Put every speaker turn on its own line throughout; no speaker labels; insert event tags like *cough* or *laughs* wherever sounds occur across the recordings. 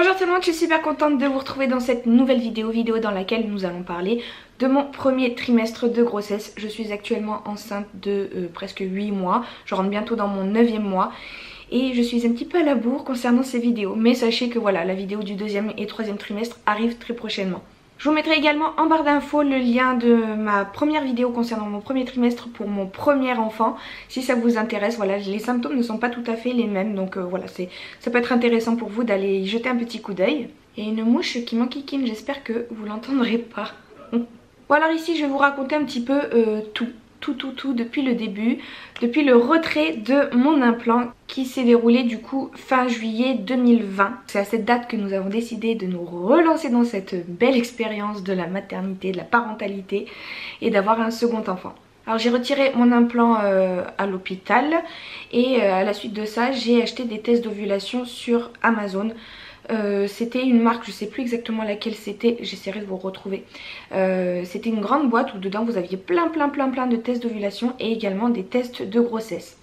Bonjour tout le monde, je suis super contente de vous retrouver dans cette nouvelle vidéo, vidéo dans laquelle nous allons parler de mon premier trimestre de grossesse. Je suis actuellement enceinte de euh, presque 8 mois, je rentre bientôt dans mon 9 mois et je suis un petit peu à la bourre concernant ces vidéos. Mais sachez que voilà, la vidéo du deuxième et troisième trimestre arrive très prochainement. Je vous mettrai également en barre d'infos le lien de ma première vidéo concernant mon premier trimestre pour mon premier enfant. Si ça vous intéresse, voilà, les symptômes ne sont pas tout à fait les mêmes. Donc euh, voilà, ça peut être intéressant pour vous d'aller y jeter un petit coup d'œil. Et une mouche qui m'enquiquine, j'espère que vous l'entendrez pas. bon alors ici je vais vous raconter un petit peu euh, tout tout tout tout depuis le début, depuis le retrait de mon implant qui s'est déroulé du coup fin juillet 2020. C'est à cette date que nous avons décidé de nous relancer dans cette belle expérience de la maternité, de la parentalité et d'avoir un second enfant. Alors j'ai retiré mon implant euh, à l'hôpital et euh, à la suite de ça j'ai acheté des tests d'ovulation sur Amazon. Euh, c'était une marque, je sais plus exactement laquelle c'était, j'essaierai de vous retrouver. Euh, c'était une grande boîte où dedans vous aviez plein plein plein plein de tests d'ovulation et également des tests de grossesse.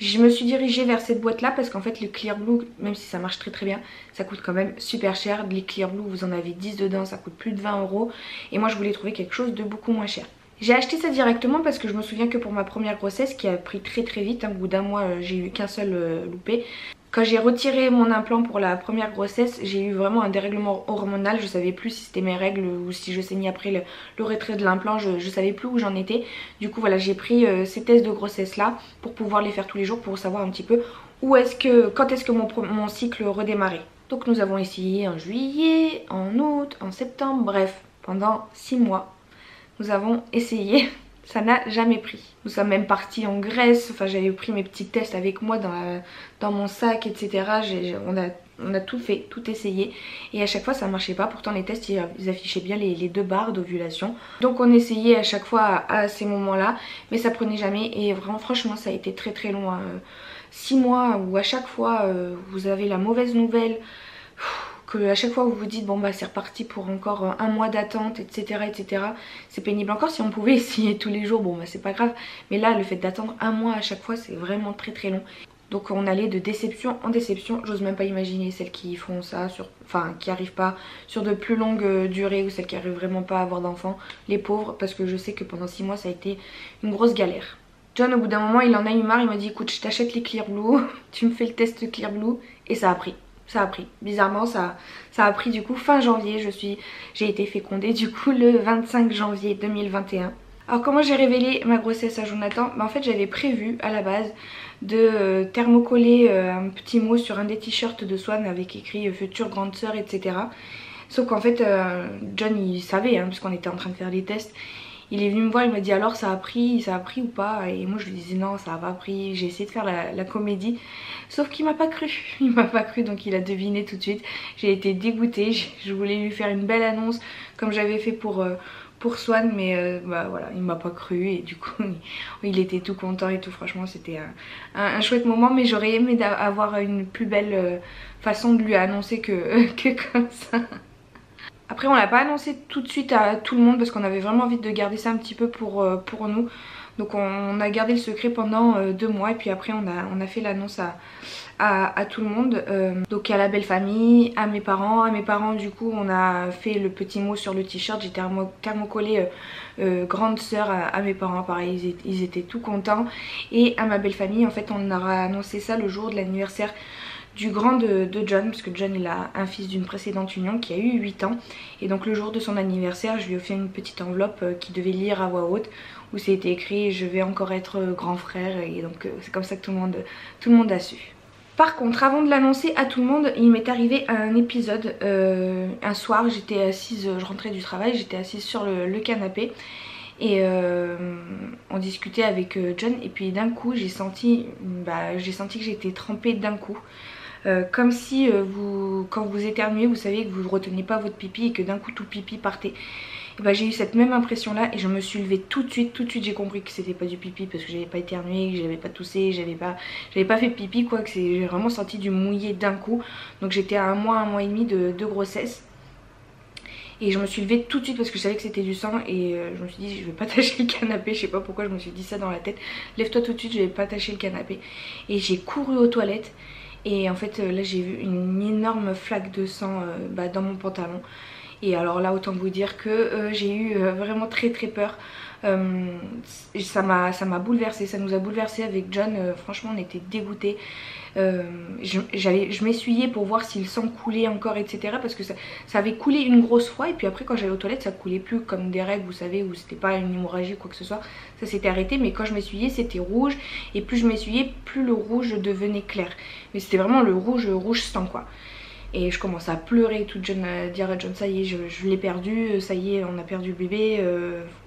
Je me suis dirigée vers cette boîte là parce qu'en fait le Clear Blue, même si ça marche très très bien, ça coûte quand même super cher. Les Clear Blue vous en avez 10 dedans, ça coûte plus de 20 euros et moi je voulais trouver quelque chose de beaucoup moins cher. J'ai acheté ça directement parce que je me souviens que pour ma première grossesse qui a pris très très vite, hein, au bout d'un mois euh, j'ai eu qu'un seul loupé, quand j'ai retiré mon implant pour la première grossesse, j'ai eu vraiment un dérèglement hormonal. Je savais plus si c'était mes règles ou si je saignais après le, retrait de l'implant. Je, je savais plus où j'en étais. Du coup voilà, j'ai pris euh, ces tests de grossesse là pour pouvoir les faire tous les jours pour savoir un petit peu où est-ce que, quand est-ce que mon, mon cycle redémarrait. Donc nous avons essayé en juillet, en août, en septembre, bref, pendant 6 mois. Nous avons essayé ça n'a jamais pris. Nous sommes même partis en Grèce, enfin j'avais pris mes petits tests avec moi dans, dans mon sac, etc. on, a, on a tout fait, tout essayé et à chaque fois ça marchait pas. Pourtant les tests ils, affichaient bien les, deux barres d'ovulation. Donc on essayait à chaque fois à, ces moments-là, mais ça prenait jamais et vraiment franchement ça a été très très long. 6 hein. mois où à chaque fois euh, vous avez la mauvaise nouvelle à chaque fois vous vous dites bon bah c'est reparti pour encore euh, un mois d'attente etc etc c'est pénible encore. Si on pouvait *laughs* essayer tous les jours bon bah c'est pas grave. Mais là le fait d'attendre un mois à chaque fois c'est vraiment très très long. Donc on allait de déception en déception. J'ose même pas imaginer celles qui font ça sur enfin qui arrivent pas sur de plus longues euh, durées ou celles qui arrivent vraiment pas à avoir d'enfants. Les pauvres parce que je sais que pendant 6 mois ça a été une grosse galère. John au bout d'un moment il en a eu marre. Il m'a dit écoute je t'achète les Clear Blue *laughs* tu me fais le test Clear Blue et ça a pris ça a pris. Bizarrement, ça, ça a pris du coup fin janvier. Je suis, J'ai été fécondée du coup le 25 janvier 2021. Alors comment j'ai révélé ma grossesse à Jonathan? Bah, En fait j'avais prévu à la base de euh, thermocoller euh, un petit mot sur un des t-shirts de Swan avec écrit euh, future grande sœur etc. Sauf qu'en fait John il savait hein, puisqu'on était en train de faire les tests il est venu me voir, il m'a dit alors ça a pris, ça a pris ou pas? Et moi je lui disais non ça a pas pris, j'ai essayé de faire la, comédie. Sauf qu'il m'a pas cru, *laughs* il m'a pas cru donc il a deviné tout de suite. J'ai été dégoûtée, je voulais lui faire une belle annonce comme j'avais fait pour... Euh, Swan mais euh, bah voilà il m'a pas cru. Et du coup *laughs* il, était tout content et tout. Franchement c'était un, chouette moment. Mais j'aurais aimé avoir une plus belle euh, façon de lui annoncer que, *laughs* que comme ça après on l'a pas annoncé tout de suite à tout le monde parce qu'on avait vraiment envie de garder ça un petit peu pour, euh, nous. Donc on, a gardé le secret pendant euh, deux mois et puis après on a, fait l'annonce à, tout le monde. Euh, donc à la belle famille, à mes parents. À mes parents du coup on a fait le petit mot sur le t-shirt. J'ai thermocollé euh, grande sœur à, mes parents. Pareil ils étaient tout contents. Et à ma belle famille en fait on aura annoncé ça le jour de l'anniversaire du grand de, John, parce que John il a un fils d'une précédente union qui a eu 8 ans. Et donc le jour de son anniversaire, je lui ai fait une petite enveloppe euh, qui devait lire à voix haute, où c'était écrit « Je vais encore être euh, grand frère » et donc euh, c'est comme ça que tout le monde, tout le monde a su. Par contre, avant de l'annoncer à tout le monde, il m'est arrivé un épisode. un soir, j'étais assise, je rentrais du travail, j'étais assise sur le, canapé et on discutait avec John et puis d'un coup j'ai senti, bah, senti que j'étais trempée d'un coup. Euh, comme si euh, vous, quand vous éternuez, vous savez que vous ne retenez pas votre pipi et que d'un coup tout pipi partait. bah, j'ai eu cette même impression là et je me suis levée tout de suite, tout de suite j'ai compris que c'était pas du pipi parce que j'avais pas éternué, que j'avais pas toussé, j'avais pas, pas fait pipi quoi, que j'ai vraiment senti du mouillé d'un coup. Donc j'étais à un mois, un mois et demi de, grossesse. Et je me suis levée tout de suite parce que je savais que c'était du sang et euh, je me suis dit je vais pas *laughs* tâcher le canapé, je sais pas pourquoi je me suis dit ça dans la tête. Lève-toi tout de suite, je vais pas tâcher le canapé. Et j'ai couru aux toilettes Et en fait là j'ai vu une énorme flaque de sang bah, dans mon pantalon. Et alors là autant vous dire que j'ai eu vraiment très très peur. Euh, ça m'a bouleversé, ça nous a bouleversé avec John, euh, franchement on était dégoûtés. Euh, je, m'essuyais pour voir si le sang coulait encore etc parce que ça, ça, avait coulé une grosse fois et puis après quand j'allais aux toilettes ça coulait plus comme des règles vous savez où c'était pas une hémorragie ou quoi que ce soit. Ça s'était arrêté mais quand je m'essuyais c'était rouge et plus je m'essuyais plus le rouge devenait clair. Mais c'était vraiment le rouge rouge sang quoi. Et je commence à pleurer toute jeune à dire à John ça y est je, l'ai perdu ça y est on a perdu le bébé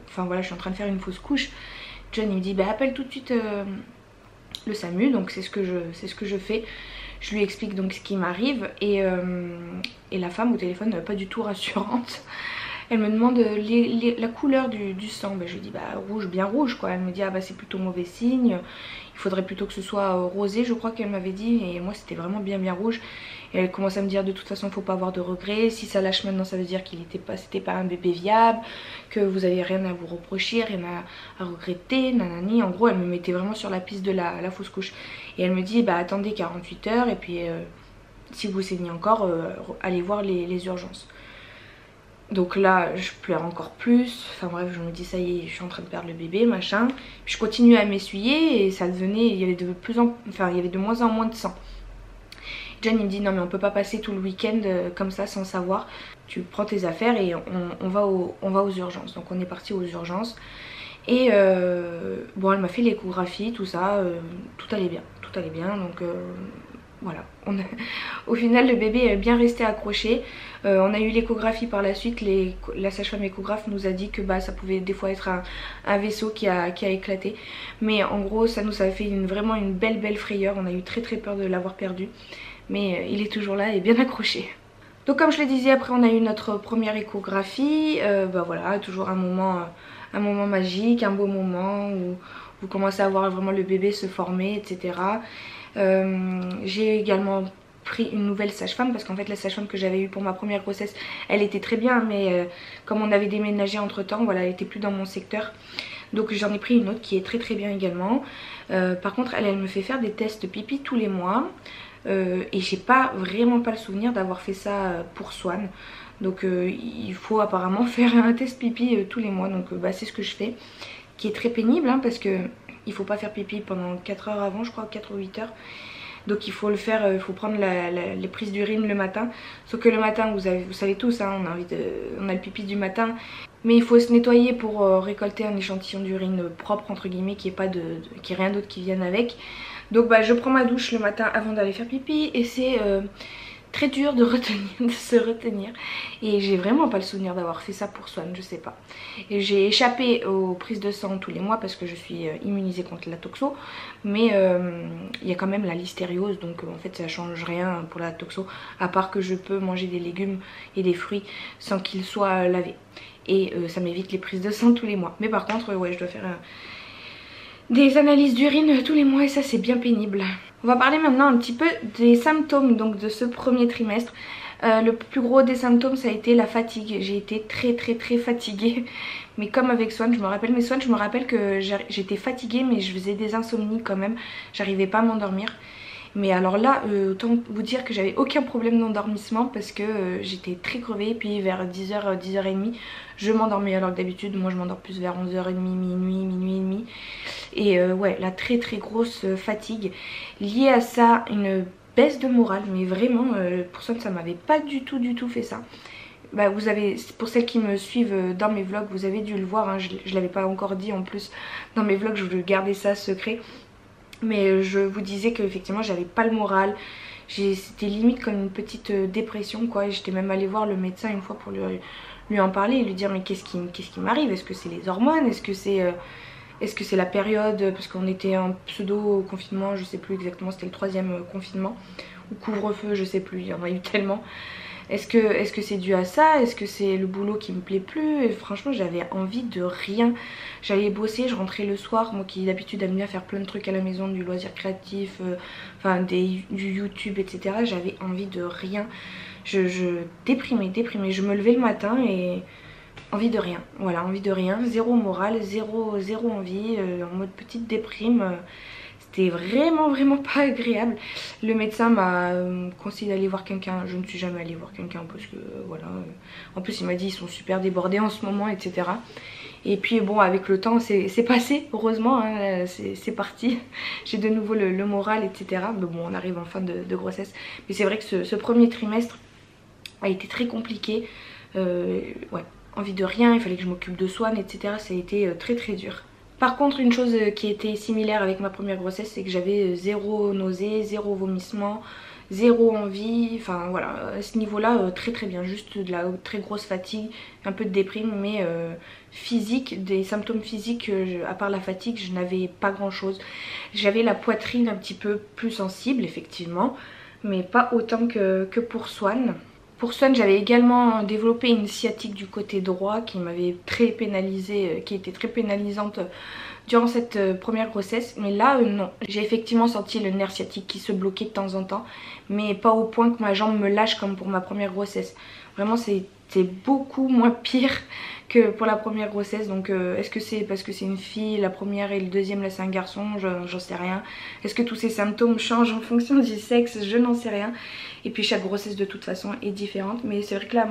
enfin voilà je suis en train de faire une fausse couche. John il me dit bah appelle tout de suite euh, le SAMU. Donc c'est ce que je fais. Je lui explique donc ce qui m'arrive. Et, euh, la femme au téléphone pas du tout rassurante *laughs* elle me demande la couleur du, sang. Bah, je lui dis bah rouge bien rouge quoi. Elle me dit ah bah c'est plutôt mauvais signe. Il faudrait plutôt que ce soit rosé je crois qu'elle m'avait dit. Et moi c'était vraiment bien bien rouge et elle commence à me dire de toute façon faut pas avoir de regrets. Si ça lâche maintenant ça veut dire qu'il n'était pas, c'était pas un bébé viable, que vous avez rien à vous reprocher, rien à, regretter, nanani. En gros elle me mettait vraiment sur la piste de la, fausse couche. Et elle me dit bah attendez 48 heures et puis euh, si vous saignez encore, euh, allez voir les, urgences. Donc là, je pleure encore plus. Enfin bref, je me dis ça y est, je suis en train de perdre le bébé, machin. je continue à m'essuyer et ça devenait, il y de plus en, enfin il y avait de moins en moins de sang. John il me dit non mais on peut pas passer tout le week-end euh, comme ça sans savoir. Tu prends tes affaires et on, va, aux urgences. Donc on est parti aux urgences. Et euh, bon elle m'a fait l'échographie, tout ça, euh, tout allait bien, tout allait bien. Donc voilà, *laughs* au final le bébé est bien resté accroché. on a eu l'échographie par la suite, la sage-femme échographe nous a dit que bah, ça pouvait des fois être un, vaisseau qui a, éclaté. Mais en gros ça nous a fait vraiment une belle belle frayeur, on a eu très très peur de l'avoir perdu mais euh, il est toujours là et bien *laughs* accroché. Donc comme je le disais, après on a eu notre première échographie, euh, bah voilà, toujours un moment, un moment magique, un beau moment où vous commencez à voir vraiment le bébé se former, etc. Euh, j'ai également pris une nouvelle sage-femme parce qu'en fait la sage-femme que j'avais eue pour ma première grossesse elle était très bien mais comme on avait déménagé entre temps voilà elle était plus dans mon secteur donc j'en ai pris une autre qui est très très bien également par contre elle me fait faire des tests pipi tous les mois euh, et j'ai pas vraiment pas le souvenir d'avoir fait ça euh, pour Swan. Donc euh, il faut apparemment *laughs* faire un test pipi tous les mois. Donc bah, c'est ce que je fais. Qui est très pénible hein, parce que il faut pas faire pipi pendant 4 heures avant, je crois, 4 ou 8 heures. Donc il faut le faire, il faut prendre les prises d'urine le matin. Sauf que le matin, vous, avez, vous savez tous, hein, on, a envie on a le pipi du matin. Mais il faut se nettoyer pour récolter un échantillon d'urine propre entre guillemets, qui est pas de, qui rien d'autre qui vienne avec. Donc bah je prends ma douche le matin avant d'aller faire pipi et c'est euh, très dur de, se retenir. Et j'ai vraiment pas le souvenir d'avoir fait ça pour Swan, je sais pas. J'ai échappé aux prises de sang tous les mois parce que je suis euh, immunisée contre la toxo. Mais euh, il y a quand même la listériose donc en fait ça change rien pour la toxo. À part que je peux manger des légumes et des fruits sans qu'ils soient lavés. Et ça m'évite les prises de sang tous les mois. Mais par contre ouais je dois faire des analyses d'urine tous les mois et ça c'est bien pénible. On va parler maintenant un petit peu des symptômes donc de ce premier trimestre. Euh, le plus gros des symptômes ça a été la fatigue. J'ai été très très très fatiguée. *laughs* Mais comme avec Swan, je me rappelle, mes Swan, je me rappelle que j'étais fatiguée mais je faisais des insomnies quand même. J'arrivais pas à m'endormir. Mais alors là, euh, autant vous dire que j'avais aucun problème d'endormissement parce que euh, j'étais très crevée. Puis vers 10h, 10h30, je m'endormais. Alors que d'habitude, moi je m'endors plus vers 11h30, minuit, minuit et demi. Et euh, ouais, la très très grosse fatigue. Liée à ça, une baisse de morale. Mais vraiment, pour ça, ça m'avait pas du tout, du tout fait ça. Bah, vous avez, pour celles qui me suivent dans mes vlogs, vous avez dû le voir, hein, je, je l'avais pas encore dit en plus dans mes vlogs, je voulais garder ça secret. Mais je vous disais qu'effectivement j'avais pas le moral. C'était limite comme une petite euh, dépression quoi. J'étais même allée voir le médecin une fois pour lui, en parler et lui dire mais qu'est-ce qui, qui m'arrive? Est-ce que c'est les hormones? Est-ce que c'est... Euh, est-ce que c'est la période Parce qu'on était en pseudo confinement, je sais plus exactement, c'était le troisième euh, confinement. Ou couvre-feu, je sais plus, il y en a eu tellement. Est-ce que c'est -ce c'est dû à ça? Est-ce que c'est le boulot qui me plaît plus? Franchement j'avais envie de rien. J'allais bosser, je rentrais le soir, moi qui d'habitude aime bien faire plein de trucs à la maison, du loisir créatif, euh, enfin du YouTube, etc. J'avais envie de rien. Je, je déprimais, déprimais. Je me levais le matin et envie de rien. Voilà, envie de rien. Zéro morale, zéro, zéro envie, euh, en mode petite déprime. c'était vraiment vraiment pas agréable. Le médecin m'a euh, conseillé d'aller voir quelqu'un, je ne suis jamais allée voir quelqu'un parce que euh, voilà. En plus il m'a dit ils sont super débordés en ce moment etc. Et puis bon avec le temps c'est passé heureusement, hein, c'est parti. *laughs* J'ai de nouveau le, moral etc. Mais bon on arrive en fin de, grossesse. Mais c'est vrai que ce, premier trimestre a été très compliqué. Euh, ouais, envie de rien, il fallait que je m'occupe de Swan etc. Ça a été très très dur. Par contre une chose qui était similaire avec ma première grossesse c'est que j'avais zéro nausée, zéro vomissement, zéro envie, enfin voilà, à ce niveau là euh, très très bien, juste de la très grosse fatigue, un peu de déprime mais euh, physique, des symptômes physiques, euh, à part la fatigue je n'avais pas grand chose. J'avais la poitrine un petit peu plus sensible effectivement, mais pas autant que, que pour Swan. Pour Swan, j'avais également développé une sciatique du côté droit qui m'avait très pénalisée, euh, qui était très pénalisante durant cette euh, première grossesse. Mais là, euh, non. J'ai effectivement senti le nerf sciatique qui se bloquait de temps en temps, mais pas au point que ma jambe me lâche comme pour ma première grossesse. Vraiment, c'est beaucoup moins pire que pour la première grossesse. Donc euh, est-ce que c'est parce que c'est une fille la première et le deuxième là c'est un garçon? J'en sais rien. Est-ce que tous ces symptômes changent en fonction du sexe? Je n'en sais rien. Et puis chaque grossesse de toute façon est différente. Mais c'est vrai que là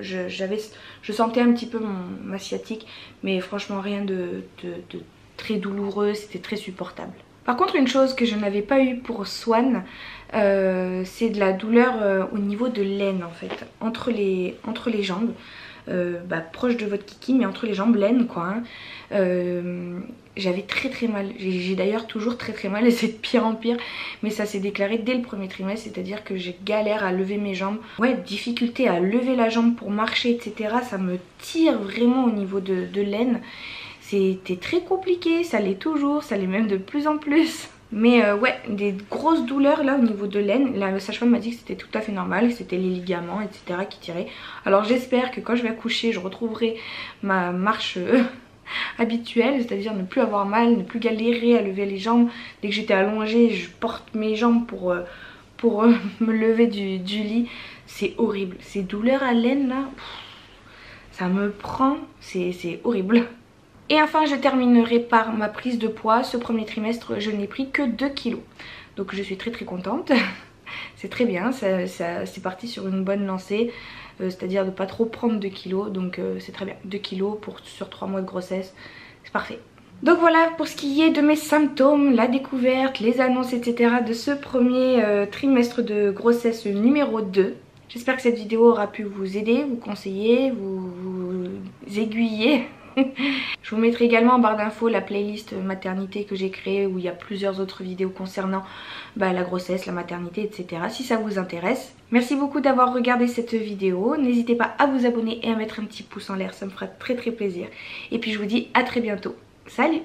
je sentais un petit peu mon, ma sciatique mais franchement rien de, de très douloureux. C'était très supportable. Par contre une chose que je n'avais pas eu pour Swan euh, c'est de la douleur euh, au niveau de l'aine en fait. Entre les, jambes. Euh, bah, proche de votre kiki mais entre les jambes l'aine quoi hein. j'avais très très mal. J'ai d'ailleurs toujours très très mal et c'est de pire en pire. Mais ça s'est déclaré dès le premier trimestre c'est à dire que j'ai galère à lever mes jambes. Ouais difficulté à lever la jambe pour marcher etc ça me tire vraiment au niveau de, de l'aine. C'était très compliqué ça l'est toujours ça l'est même de plus en plus mais euh, ouais, des grosses douleurs là au niveau de l'aine. La sage-femme m'a dit que c'était tout à fait normal, c'était les ligaments, etc. qui tiraient. Alors j'espère que quand je vais accoucher, je retrouverai ma marche euh, *laughs* habituelle, c'est-à-dire ne plus avoir mal, ne plus galérer à lever les jambes. Dès que j'étais allongée, je porte mes jambes pour, euh, *laughs* me lever du, du lit. C'est horrible. Ces douleurs à l'aine là, ça me prend, c'est horrible. Et enfin je terminerai par ma prise de poids. Ce premier trimestre je n'ai pris que 2 kilos. Donc je suis très très contente. *laughs* c'est très bien, c'est parti sur une bonne lancée. Euh, c'est-à-dire de pas trop prendre 2 kilos. Donc euh, c'est très bien. 2 kilos sur 3 mois de grossesse. C'est parfait. Donc voilà pour ce qui est de mes symptômes, la découverte, les annonces etc. de ce premier euh, trimestre de grossesse numéro 2. J'espère que cette vidéo aura pu vous aider, vous conseiller, vous aiguiller *laughs* je vous mettrai également en barre d'infos la playlist maternité que j'ai créée où il y a plusieurs autres vidéos concernant bah, la grossesse, la maternité, etc. Si ça vous intéresse. Merci beaucoup d'avoir regardé cette vidéo. N'hésitez pas à vous abonner et à mettre un petit pouce en l'air, ça me fera très très plaisir. Et puis je vous dis à très bientôt. Salut